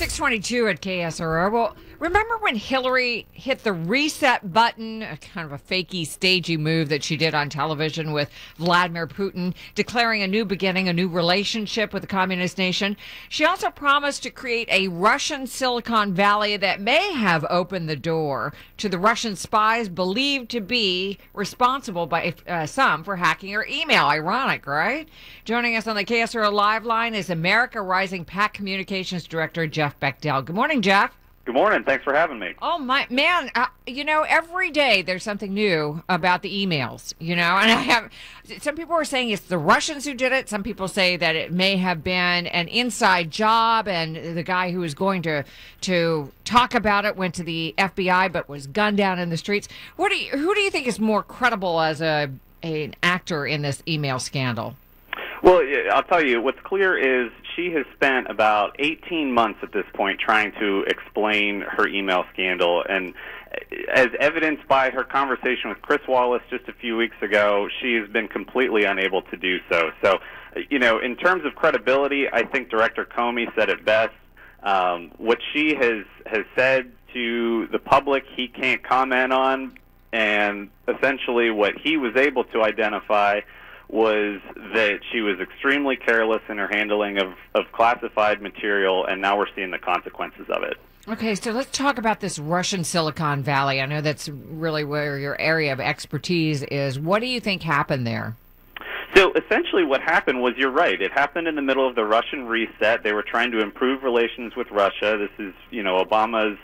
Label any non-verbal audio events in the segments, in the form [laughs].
622 at KSRO. Well, remember when Hillary hit the reset button, a kind of a fakey, stagey move that she did on television with Vladimir Putin, declaring a new beginning, a new relationship with the communist nation? She also promised to create a Russian Silicon Valley that may have opened the door to the Russian spies believed to be responsible by uh, some for hacking her email. Ironic, right? Joining us on the KSRO Live line is America Rising PAC Communications Director Jeff Bechdel. Good morning, Jeff. Good morning. Thanks for having me. Oh my man, uh, you know every day there's something new about the emails, you know. [laughs] And I have some people are saying it's the Russians who did it. Some people say that it may have been an inside job and the guy who was going to to talk about it went to the FBI but was gunned down in the streets. What do you, who do you think is more credible as a an actor in this email scandal? Well, I'll tell you, what's clear is she has spent about 18 months at this point trying to explain her email scandal. And as evidenced by her conversation with Chris Wallace just a few weeks ago, she has been completely unable to do so. So, you know, in terms of credibility, I think Director Comey said it best. Um, what she has, has said to the public, he can't comment on. And essentially, what he was able to identify was that she was extremely careless in her handling of, of classified material, and now we're seeing the consequences of it. Okay, so let's talk about this Russian Silicon Valley. I know that's really where your area of expertise is. What do you think happened there? So essentially, what happened was you're right. It happened in the middle of the Russian reset. They were trying to improve relations with Russia. This is, you know, Obama's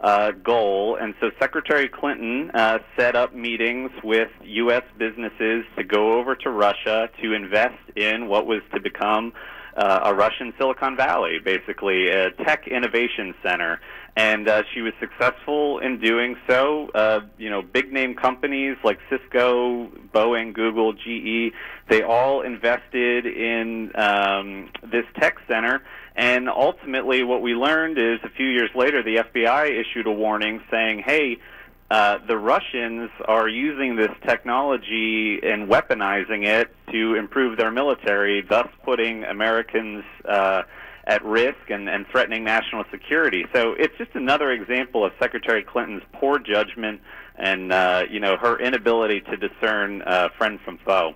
uh, goal. And so Secretary Clinton uh, set up meetings with U.S. businesses to go over to Russia to invest in what was to become uh, a Russian Silicon Valley, basically a tech innovation center. And uh, she was successful in doing so. Uh, you know, big name companies like Cisco, Boeing, Google, GE, they all invested in um, this tech center. And ultimately, what we learned is a few years later, the FBI issued a warning saying, hey, uh, the Russians are using this technology and weaponizing it to improve their military, thus putting Americans uh, at risk and, and threatening national security. So it's just another example of Secretary Clinton's poor judgment and uh, you know her inability to discern uh, friend from foe.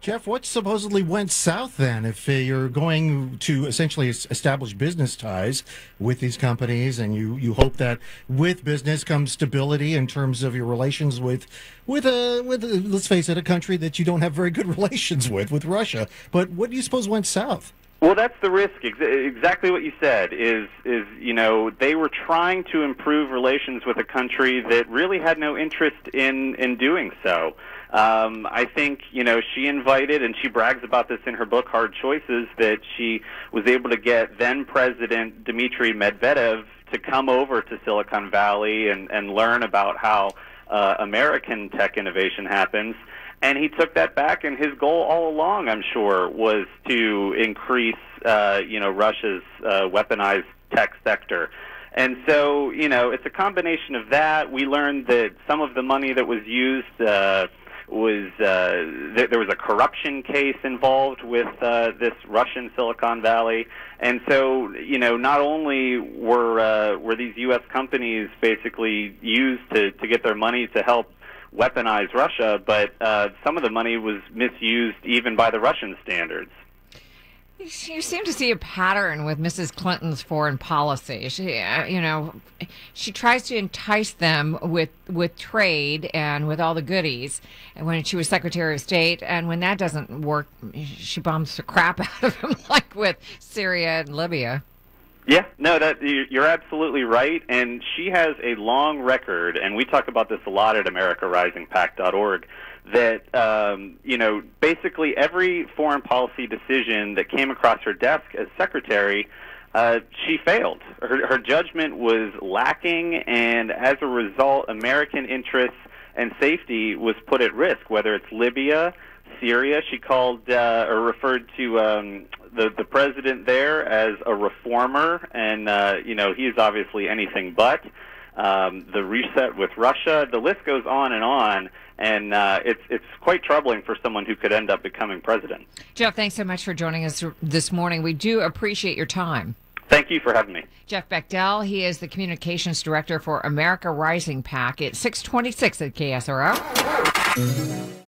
Jeff, what supposedly went south then? If uh, you're going to essentially establish business ties with these companies, and you, you hope that with business comes stability in terms of your relations with with a with a, let's face it, a country that you don't have very good [laughs] relations with, with Russia. But what do you suppose went south? Well, that's the risk. Exactly what you said is is you know they were trying to improve relations with a country that really had no interest in in doing so. Um, I think you know she invited, and she brags about this in her book Hard Choices, that she was able to get then President Dmitry Medvedev to come over to Silicon Valley and and learn about how uh, American tech innovation happens. And he took that back, and his goal all along, I'm sure, was to increase, uh, you know, Russia's uh, weaponized tech sector. And so, you know, it's a combination of that. We learned that some of the money that was used uh, was uh, th- there was a corruption case involved with uh, this Russian Silicon Valley, and so you know not only were uh, were these U.S. companies basically used to to get their money to help weaponize Russia, but uh, some of the money was misused even by the Russian standards. You seem to see a pattern with Mrs. Clinton's foreign policy. She, uh, you know, she tries to entice them with with trade and with all the goodies. And when she was Secretary of State, and when that doesn't work, she bombs the crap [laughs] out of them, like with Syria and Libya. Yeah, no, that you're absolutely right, and she has a long record, and we talk about this a lot at AmericaRisingPAC.org. That um, you know, basically every foreign policy decision that came across her desk as secretary, uh, she failed. Her, her judgment was lacking, and as a result, American interests and safety was put at risk. Whether it's Libya, Syria, she called uh, or referred to um, the the president there as a reformer, and uh, you know he's obviously anything but. Um, the reset with Russia, the list goes on and on, and uh, it's it's quite troubling for someone who could end up becoming president. Jeff, thanks so much for joining us this morning. We do appreciate your time. Thank you for having me. Jeff Bechdel, he is the communications director for America Rising PAC. at 626 at KSRO.